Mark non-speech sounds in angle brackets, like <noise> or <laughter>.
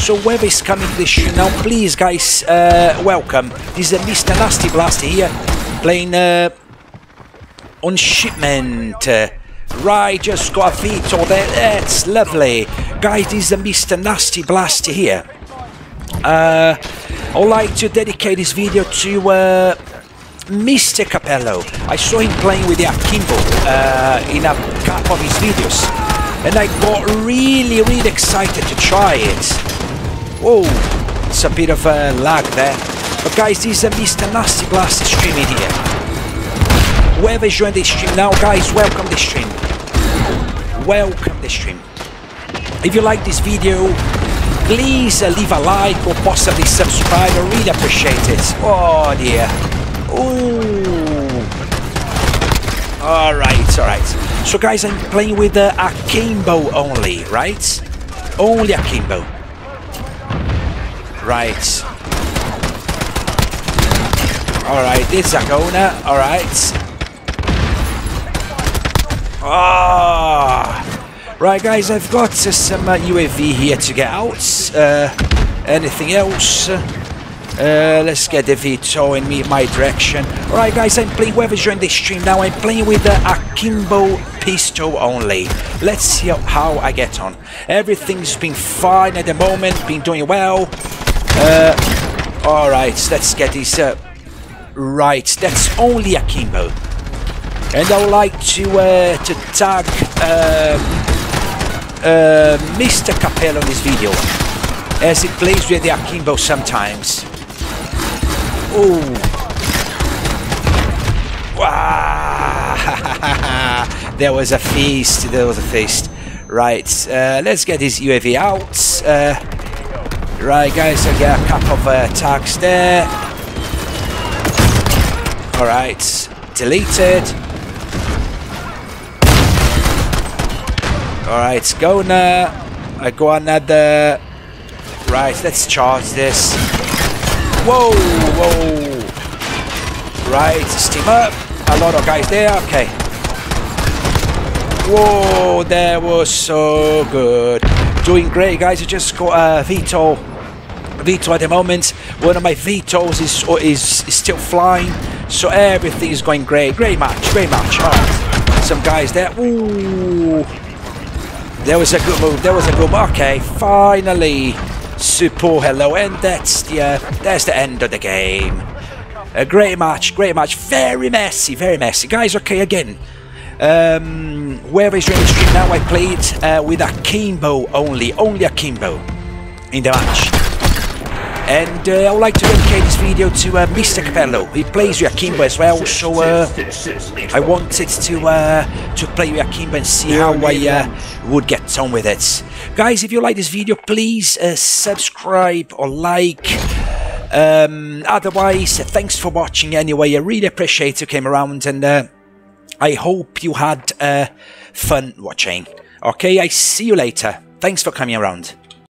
So whoever is coming to this now, please guys, uh, welcome. This is Mr. Nasty Blasty here, playing uh, on shipment. Right, just got a VTOL there. That's lovely. Guys, this is Mr. Nasty Blasty here. Uh, I would like to dedicate this video to uh, Mr. Capello. I saw him playing with the Akimbo uh, in a couple of his videos, and I got really, really excited to try it. Whoa, it's a bit of a lag there. But guys, this is a Mr. Nasty Blasty streaming here. Whoever's joined the stream now, guys, welcome the stream. Welcome the stream. If you like this video, please uh, leave a like or possibly subscribe. I really appreciate it. Oh dear. Ooh. Alright, alright. So guys, I'm playing with uh, Akimbo only, right? Only a Akimbo. Right. Alright, this Zagona, alright. Ah. Right guys, I've got uh, some uh, UAV here to get out. Uh, anything else? Uh, let's get the VTOL in me, my direction. Alright guys, I'm playing whoever's joined this stream now. I'm playing with the Akimbo pistol only. Let's see how I get on. Everything's been fine at the moment, been doing well. Uh, Alright, let's get this uh, right. That's only Akimbo. And I would like to uh, to tag uh, uh, Mr. Capello in this video, as he plays with the Akimbo sometimes. Oh. Wow. <laughs> there was a feast, there was a feast. Right, uh, let's get this UAV out. Uh, right, guys, I get a couple of uh, tags there. Alright, deleted. Alright, go now. I go another. Right, let's charge this. Whoa, whoa. Right, steam up. A lot of guys there. Okay. Whoa, that was so good. Doing great, guys. I just got a VTOL. VTOL at the moment. One of my VTOLs is, is, is still flying. So everything is going great. Great match, great match. Alright. Some guys there. Ooh. There was a good move. There was a good move. Okay, finally. Super hello. And that's the, uh, that's the end of the game. A great match, great match. Very messy, very messy. Guys, okay, again. Um, is ready stream now, I played uh, with Akimbo only. Only Akimbo in the match. And uh, I would like to dedicate this video to uh, Mr. Capello. He plays with Akimbo as well, so uh, I wanted to uh, to play with Akimbo and see how I uh, would get on with it. Guys, if you like this video, please uh, subscribe or like. Um, otherwise, thanks for watching anyway. I really appreciate you came around and I hope you had fun watching. Okay, I see you later. Thanks for coming around.